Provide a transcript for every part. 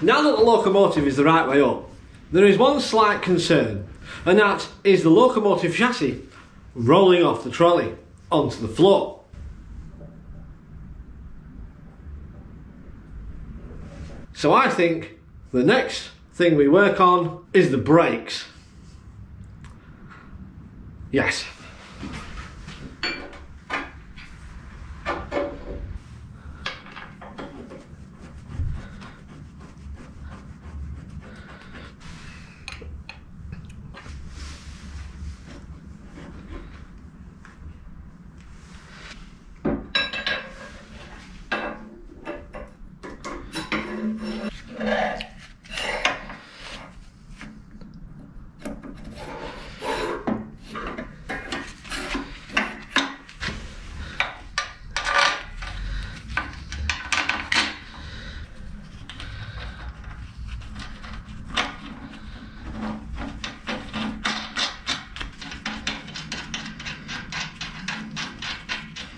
Now that the locomotive is the right way up, there is one slight concern, and that is the locomotive chassis rolling off the trolley onto the floor. So I think the next thing we work on is the brakes. Yes.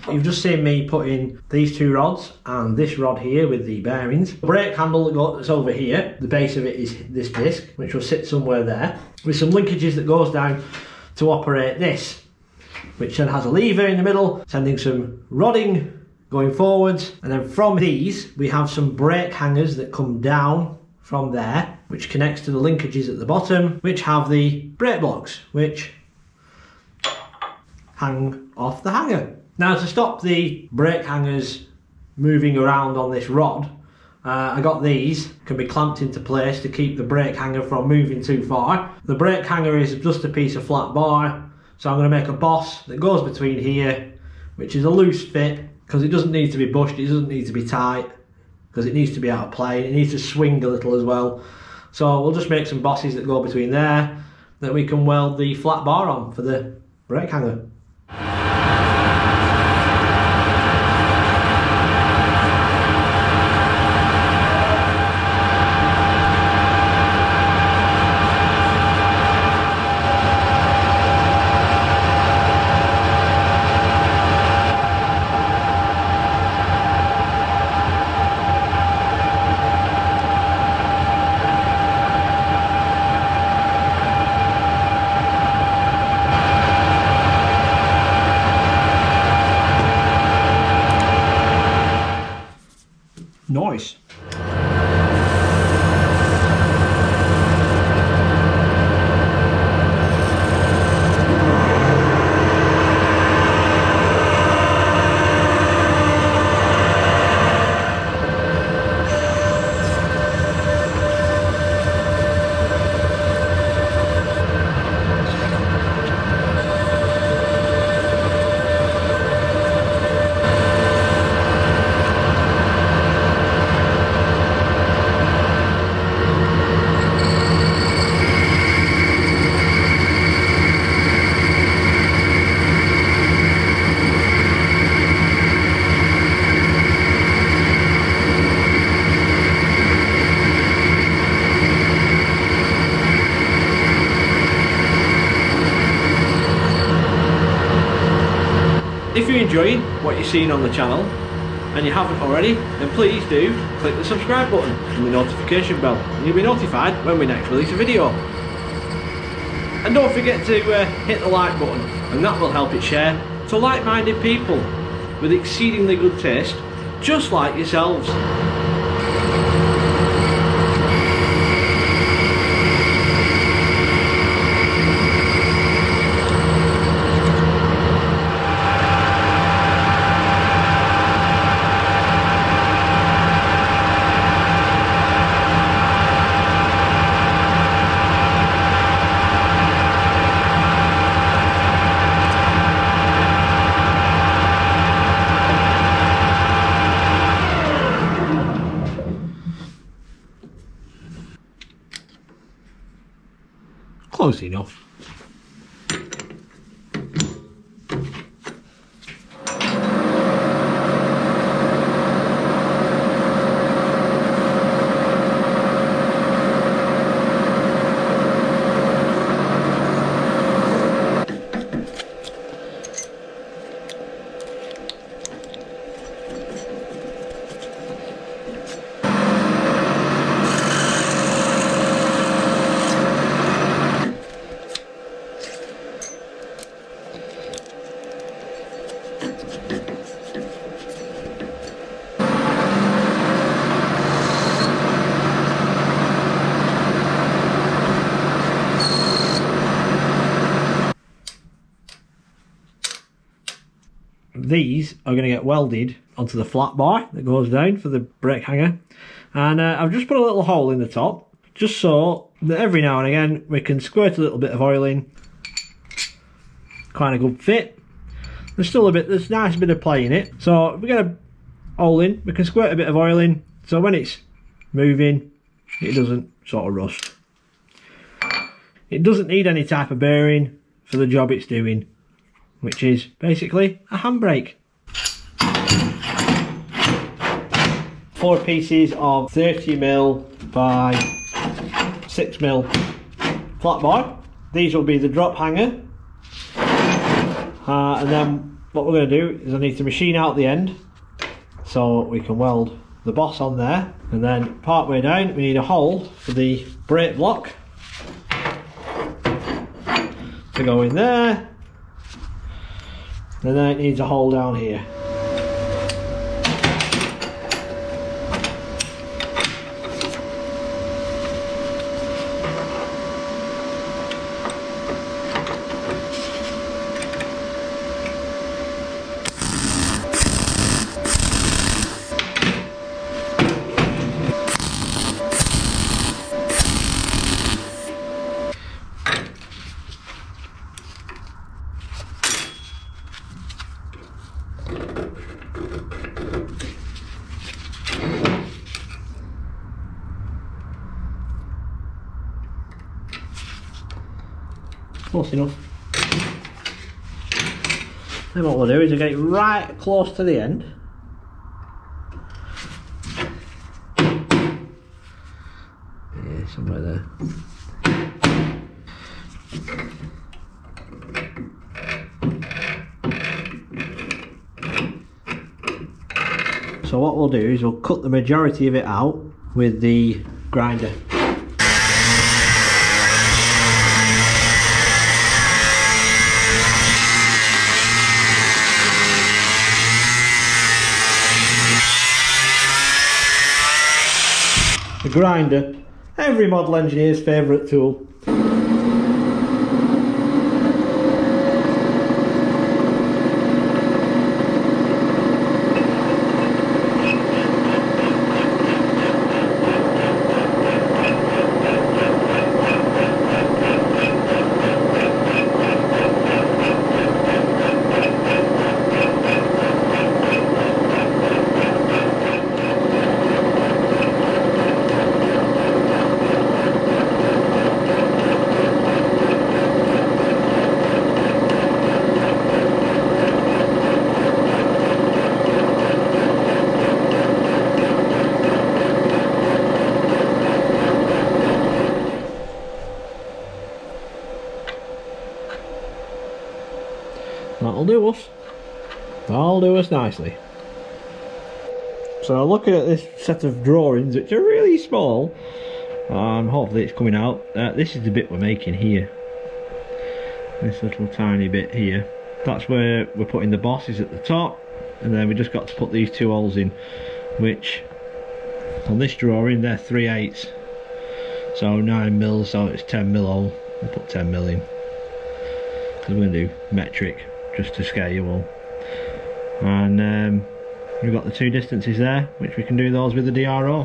You've just seen me put in these two rods and this rod here with the bearings. The brake handle that goes over here, the base of it is this disc, which will sit somewhere there, with some linkages that goes down to operate this, which then has a lever in the middle, sending some rodding going forwards. And then from these, we have some brake hangers that come down from there, which connects to the linkages at the bottom, which have the brake blocks, which hang off the hanger. Now to stop the brake hangers moving around on this rod, uh, I got these, can be clamped into place to keep the brake hanger from moving too far. The brake hanger is just a piece of flat bar, so I'm going to make a boss that goes between here, which is a loose fit, because it doesn't need to be bushed, it doesn't need to be tight, because it needs to be out of plane, it needs to swing a little as well. So we'll just make some bosses that go between there, that we can weld the flat bar on for the brake hanger. Nice. Enjoying what you're seeing on the channel and you haven't already, then please do click the subscribe button and the notification bell and you'll be notified when we next release a video. And don't forget to uh, hit the like button and that will help it share to like-minded people with exceedingly good taste just like yourselves. Close enough. These are going to get welded onto the flat bar that goes down for the brake hanger. And uh, I've just put a little hole in the top, just so that every now and again we can squirt a little bit of oil in. Quite a good fit. There's still a bit, there's a nice bit of play in it. So if we get a hole in, we can squirt a bit of oil in. So when it's moving, it doesn't sort of rust. It doesn't need any type of bearing for the job it's doing, which is basically a handbrake. Four pieces of 30mm by 6mm flat bar. These will be the drop hanger. Uh, and then what we're going to do is I need to machine out the end so we can weld the boss on there and then part way down we need a hole for the brake block to go in there and then it needs a hole down here Close enough. Then what we'll do is we'll get it right close to the end. Yeah, somewhere there. So what we'll do is we'll cut the majority of it out with the grinder. The grinder, every model engineer's favourite tool. Us. That'll do us nicely. So looking at this set of drawings, which are really small, um, hopefully it's coming out. Uh, this is the bit we're making here. This little tiny bit here. That's where we're putting the bosses at the top, and then we just got to put these two holes in, which on this drawing they're 3 eighths. So 9 mil, so it's 10 mil hole. We'll put 10 mil in. Because we're going to do metric just to scale and um, we've got the two distances there which we can do those with the DRO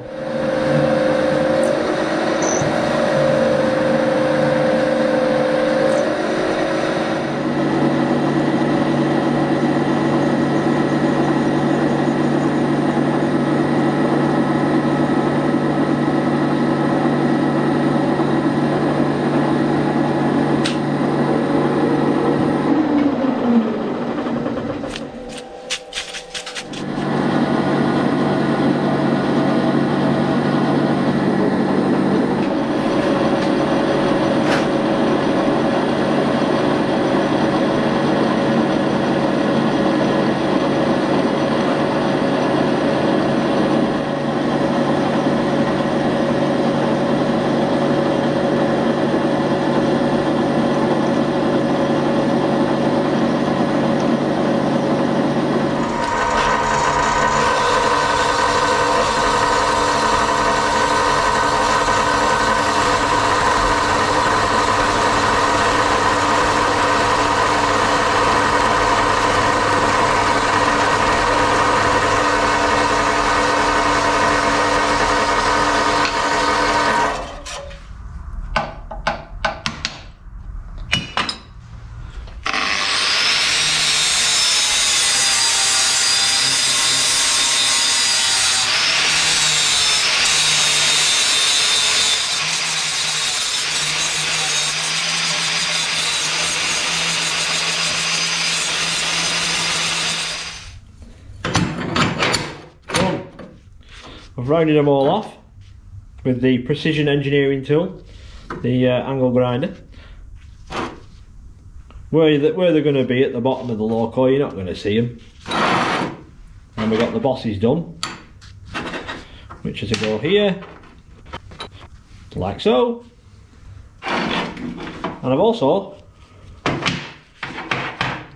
I've rounded them all off with the precision engineering tool, the uh, angle grinder. Where, the, where they're going to be at the bottom of the loco, you're not going to see them. And we've got the bosses done, which is to go here, like so. And I've also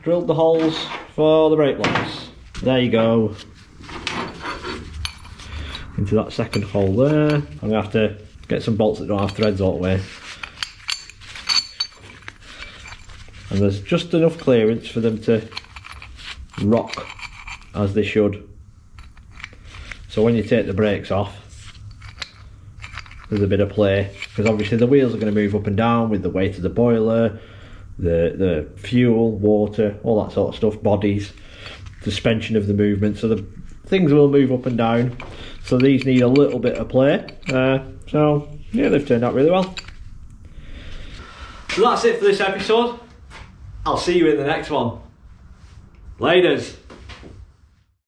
drilled the holes for the brake lines. There you go. Into that second hole there. I'm going to have to get some bolts that don't have threads all the way. And there's just enough clearance for them to rock as they should. So when you take the brakes off, there's a bit of play because obviously the wheels are going to move up and down with the weight of the boiler, the the fuel, water, all that sort of stuff, bodies, suspension of the movement. So the things will move up and down. So these need a little bit of play. Uh, so yeah, they've turned out really well. So that's it for this episode. I'll see you in the next one. Laters.